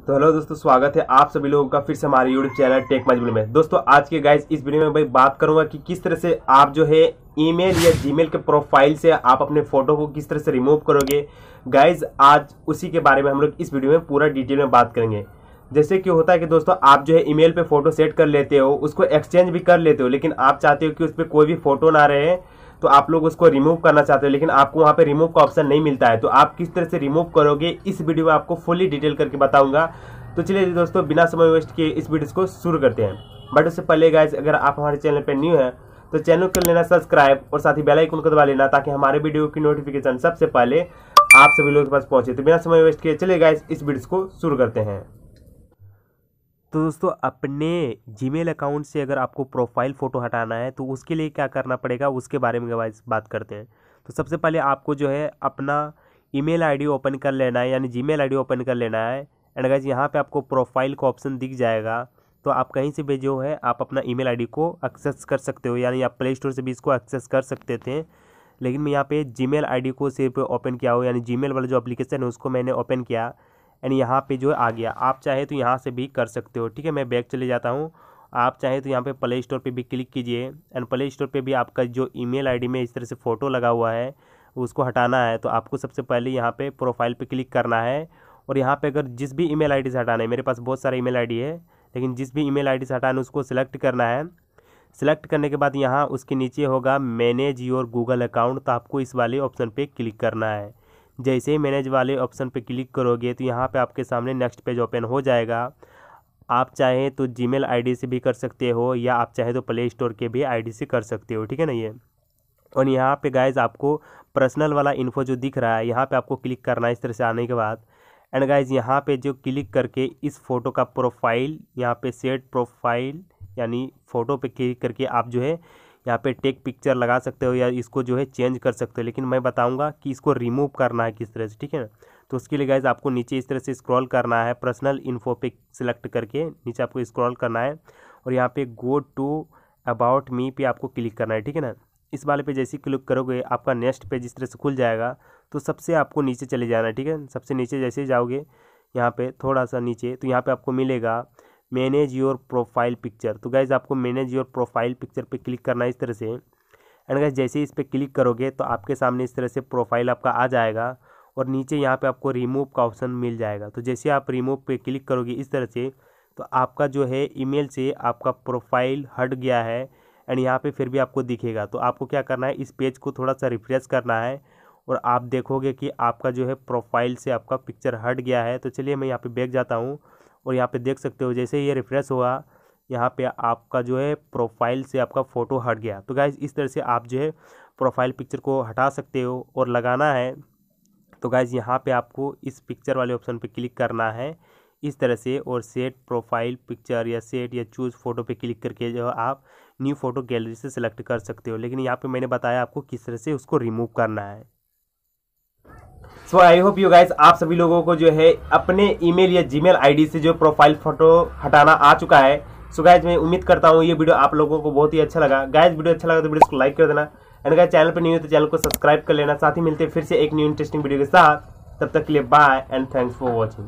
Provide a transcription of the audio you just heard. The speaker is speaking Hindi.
तो हेलो दोस्तों, स्वागत है आप सभी लोगों का फिर से हमारे यूट्यूब चैनल टेक मजबूल में। दोस्तों, आज के गाइस इस वीडियो में भाई बात करूँगा कि किस तरह से आप जो है ईमेल या जीमेल के प्रोफ़ाइल से आप अपने फ़ोटो को किस तरह से रिमूव करोगे। गाइज़ आज उसी के बारे में हम लोग इस वीडियो में पूरा डिटेल में बात करेंगे। जैसे कि होता है कि दोस्तों, आप जो है ईमेल पे फ़ोटो सेट कर लेते हो, उसको एक्सचेंज भी कर लेते हो, लेकिन आप चाहते हो कि उस पर कोई भी फ़ोटो ना रहे। तो आप लोग उसको रिमूव करना चाहते हो, लेकिन आपको वहाँ पे रिमूव का ऑप्शन नहीं मिलता है। तो आप किस तरह से रिमूव करोगे, इस वीडियो में आपको फुली डिटेल करके बताऊँगा। तो चलिए दोस्तों, बिना समय वेस्ट किए इस वीडियो को शुरू करते हैं। बट उससे पहले गाइज़ अगर आप हमारे चैनल पर न्यू है तो चैनल कर लेना सब्सक्राइब और साथ ही बेल आइकन को दबा लेना, ताकि हमारे वीडियो की नोटिफिकेशन सबसे पहले आप सभी लोगों के पास पहुँचे। तो बिना समय वेस्ट किए चले गाइज़ इस वीडियो को शुरू करते हैं। तो दोस्तों, अपने जीमेल अकाउंट से अगर आपको प्रोफ़ाइल फ़ोटो हटाना है तो उसके लिए क्या करना पड़ेगा? उसके बारे में बात करते हैं। तो सबसे पहले आपको जो है अपना ईमेल आईडी ओपन कर लेना है, यानी जीमेल आईडी ओपन कर लेना है। एंड गाइज़ यहाँ पे आपको प्रोफ़ाइल का ऑप्शन दिख जाएगा। तो आप कहीं से भी जो है, आप अपना ईमेल आईडी को एक्सेस कर सकते हो, यानी आप प्ले स्टोर से भी इसको एक्सेस कर सकते थे। लेकिन मैं यहाँ पे जीमेल आईडी को सिर्फ़ ओपन किया हो, यानी जीमेल वाला जो एप्लीकेशन है, उसको मैंने ओपन किया। एंड यहाँ पे जो है आ गया। आप चाहे तो यहाँ से भी कर सकते हो, ठीक है? मैं बैक चले जाता हूँ। आप चाहे तो यहाँ पे प्ले स्टोर पे भी क्लिक कीजिए एंड प्ले स्टोर पे भी आपका जो ईमेल आईडी में इस तरह से फ़ोटो लगा हुआ है, उसको हटाना है तो आपको सबसे पहले यहाँ पे प्रोफ़ाइल पे क्लिक करना है। और यहाँ पे अगर जिस भी ईमेल आईडी से हटाना है, मेरे पास बहुत सारे ईमेल आईडी है, लेकिन जिस भी ईमेल आईडी से हटाना है, उसको सिलेक्ट करना है। सिलेक्ट करने के बाद यहाँ उसके नीचे होगा मैनेज योर गूगल अकाउंट तो आपको इस वाले ऑप्शन पे क्लिक करना है। जैसे ही मैनेज वाले ऑप्शन पर क्लिक करोगे तो यहाँ पर आपके सामने नेक्स्ट पेज ओपन हो जाएगा। आप चाहें तो जीमेल आईडी से भी कर सकते हो या आप चाहें तो प्ले स्टोर के भी आईडी से कर सकते हो, ठीक है ना ये? और यहाँ पे गाइज़ आपको पर्सनल वाला इन्फो जो दिख रहा है, यहाँ पे आपको क्लिक करना है इस तरह से आने के बाद। एंड गाइज़ यहाँ पे जो क्लिक करके इस फ़ोटो का प्रोफ़ाइल यहाँ पे सेट प्रोफ़ाइल यानी फ़ोटो पे क्लिक करके आप जो है यहाँ पे टेक पिक्चर लगा सकते हो या इसको जो है चेंज कर सकते हो। लेकिन मैं बताऊँगा कि इसको रिमूव करना है किस तरह से, ठीक है ना? तो उसके लिए गाइज़ आपको नीचे इस तरह से स्क्रॉल करना है पर्सनल इन्फो पे सिलेक्ट करके नीचे आपको स्क्रॉल करना है और यहाँ पे गो टू अबाउट मी पे आपको क्लिक करना है, ठीक है ना? इस वाले पे जैसे क्लिक करोगे, आपका नेक्स्ट पेज इस तरह से खुल जाएगा। तो सबसे आपको नीचे चले जाना है, ठीक है? सबसे नीचे जैसे जाओगे, यहाँ पे थोड़ा सा नीचे तो यहाँ पे आपको मिलेगा मैनेज योर प्रोफ़ाइल पिक्चर तो गाइज़ आपको मैनेज योर प्रोफ़ाइल पिक्चर पे क्लिक करना है इस तरह से। एंड गाइज़ जैसे ही इस पर क्लिक करोगे तो आपके सामने इस तरह से प्रोफ़ाइल आपका आ जाएगा और नीचे यहाँ पे आपको रिमूव का ऑप्शन मिल जाएगा। तो जैसे आप रिमूव पे क्लिक करोगे इस तरह से तो आपका जो है ईमेल से आपका प्रोफ़ाइल हट गया है एंड यहाँ पे फिर भी आपको दिखेगा। तो आपको क्या करना है, इस पेज को थोड़ा सा रिफ्रेश करना है और आप देखोगे कि आपका जो है प्रोफ़ाइल से आपका पिक्चर हट गया है। तो चलिए मैं यहाँ पे बैग जाता हूँ। और यहाँ पे देख सकते हो जैसे ये रिफ्रेश हुआ, यहाँ पे आपका जो है प्रोफ़ाइल से आपका फ़ोटो हट गया। तो गाइज़ इस तरह से आप जो है प्रोफ़ाइल पिक्चर को हटा सकते हो और लगाना है। तो गाइज़ यहाँ पे आपको इस पिक्चर वाले ऑप्शन पे क्लिक करना है। इस तरह से और सेट प्रोफ़ाइल पिक्चर या सेट या चूज़ फ़ोटो पे क्लिक करके जो आप न्यू फ़ोटो गैलरी से सिलेक्ट कर सकते हो। लेकिन यहाँ पे मैंने बताया आपको किस तरह से उसको रिमूव करना है। So I hope you guys आप सभी लोगों को जो है अपने ईमेल या जीमेल आईडी से जो प्रोफ़ाइल फ़ोटो हटाना आ चुका है। सो so गाइज़ मैं उम्मीद करता हूँ ये वीडियो आप लोगों को बहुत ही अच्छा लगा। गाइज़ वीडियो अच्छा लगा तो वीडियो को लाइक कर देना। एंड गाइज़ चैनल पर न्यू हो तो चैनल को सब्सक्राइब कर लेना। साथ ही मिलते फिर से एक न्यू इंटरेस्टिंग वीडियो के साथ। तब तक के लिए bye and thanks for watching